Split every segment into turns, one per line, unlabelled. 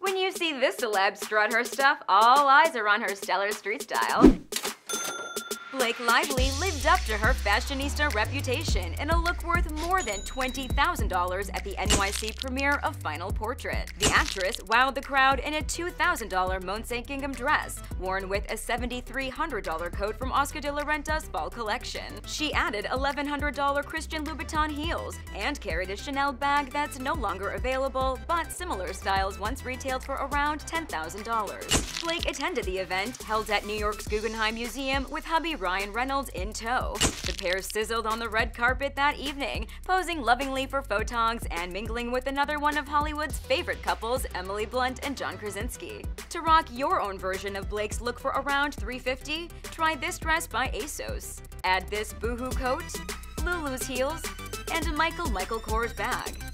When you see this celeb strut her stuff, all eyes are on her stellar street style. Blake Lively lived up to her fashionista reputation in a look worth more than $20,000 at the NYC premiere of Final Portrait. The actress wowed the crowd in a $2,000 Monse Gingham dress, worn with a $7,300 coat from Oscar de la Renta's fall collection. She added $1,100 Christian Louboutin heels and carried a Chanel bag that's no longer available, but similar styles once retailed for around $10,000. Blake attended the event, held at New York's Guggenheim Museum, with hubby Ryan Reynolds in tow. The pair sizzled on the red carpet that evening, posing lovingly for photogs and mingling with another one of Hollywood's favorite couples, Emily Blunt and John Krasinski. To rock your own version of Blake's look for around 350, try this dress by ASOS. Add this boohoo coat, Lulu's heels, and a Michael Michael Kors bag.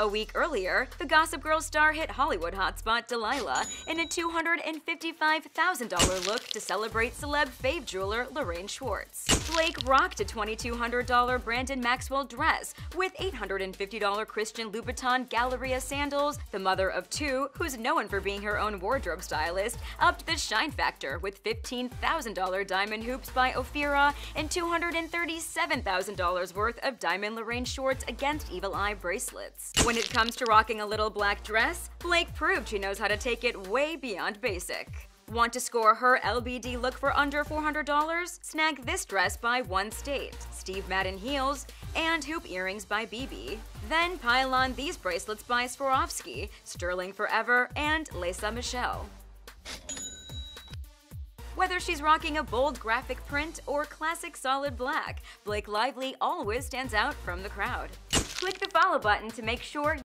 A week earlier, the Gossip Girl star hit Hollywood hotspot Delilah in a $255,000 look to celebrate celeb fave jeweler Lorraine Schwartz. Blake rocked a $2,200 Brandon Maxwell dress with $850 Christian Louboutin Galleria sandals. The mother of two, who's known for being her own wardrobe stylist, upped the shine factor with $15,000 diamond hoops by Ophira and $237,000 worth of diamond Lorraine Schwartz Against Evil Eye bracelets. When it comes to rocking a little black dress, Blake proved she knows how to take it way beyond basic. Want to score her LBD look for under $400? Snag this dress by One State, Steve Madden heels, and hoop earrings by BB. Then pile on these bracelets by Swarovski, Sterling Forever, and Lisa Michelle. Whether she's rocking a bold graphic print or classic solid black, Blake Lively always stands out from the crowd. Click the follow button to make sure